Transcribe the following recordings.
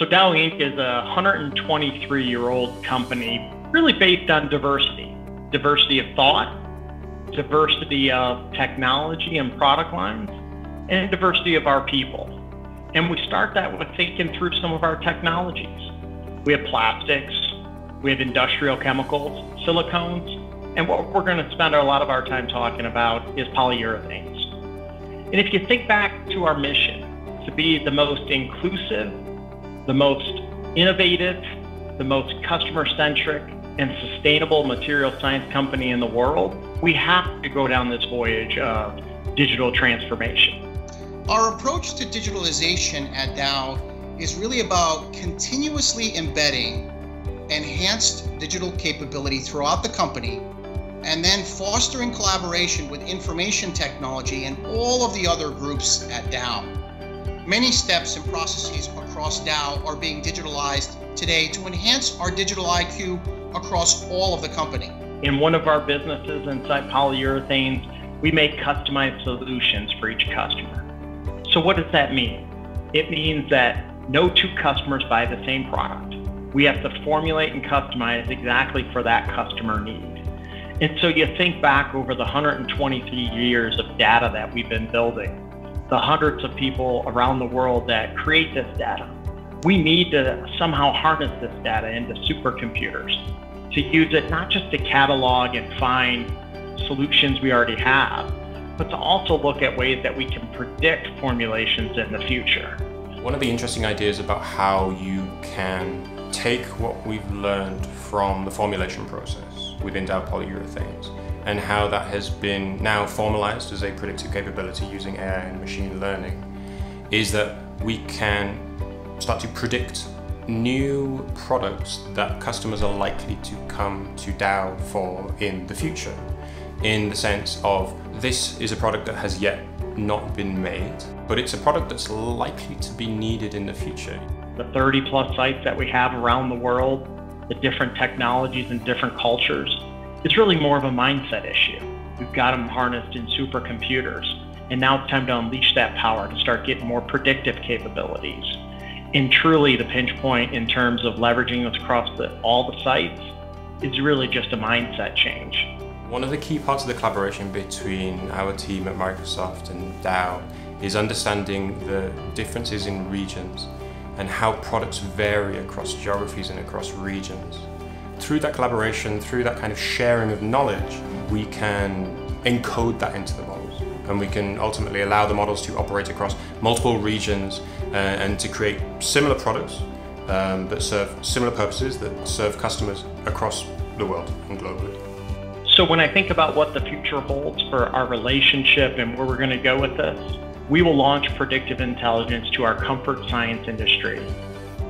So Dow Inc. is a 123 year old company really based on diversity diversity of thought, diversity of technology and product lines, and diversity of our people. And we start that with thinking through some of our technologies. We have plastics, we have industrial chemicals, silicones, and what we're going to spend a lot of our time talking about is polyurethanes. And if you think back to our mission to be the most inclusive, the most innovative, the most customer centric, and sustainable material science company in the world, we have to go down this voyage of digital transformation. Our approach to digitalization at Dow is really about continuously embedding enhanced digital capability throughout the company and then fostering collaboration with information technology and all of the other groups at Dow. Many steps and processes across Dow are being digitalized today to enhance our digital IQ across all of the company. In one of our businesses inside polyurethanes, we make customized solutions for each customer. So, what does that mean? It means that no two customers buy the same product. We have to formulate and customize exactly for that customer need. And so you think back over the 123 years of data that we've been building, the hundreds of people around the world that create this data. We need to somehow harness this data into supercomputers to use it not just to catalog and find solutions we already have, but to also look at ways that we can predict formulations in the future. One of the interesting ideas about how you can take what we've learned from the formulation process within Dow Polyurethanes and how that has been now formalized as a predictive capability using AI and machine learning is that we can start to predict new products that customers are likely to come to Dow for in the future. In the sense of this is a product that has yet not been made, but it's a product that's likely to be needed in the future. The 30 plus sites that we have around the world, the different technologies and different cultures, it's really more of a mindset issue. We've got them harnessed in supercomputers, and now it's time to unleash that power to start getting more predictive capabilities and truly the pinch point in terms of leveraging this across the, all the sites is really just a mindset change. One of the key parts of the collaboration between our team at Microsoft and Dow is understanding the differences in regions and how products vary across geographies and across regions. Through that collaboration, through that kind of sharing of knowledge, we can encode that into the models and we can ultimately allow the models to operate across multiple regions uh, and to create similar products um, that serve similar purposes that serve customers across the world and globally. So when I think about what the future holds for our relationship and where we're going to go with this, we will launch predictive intelligence to our comfort science industry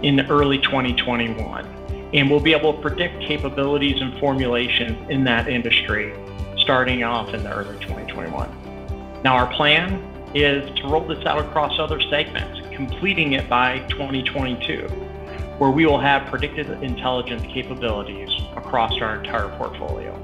in early 2021. And we'll be able to predict capabilities and formulations in that industry starting off in the early 2021. Now, our plan is to roll this out across other segments, completing it by 2022, where we will have predictive intelligence capabilities across our entire portfolio.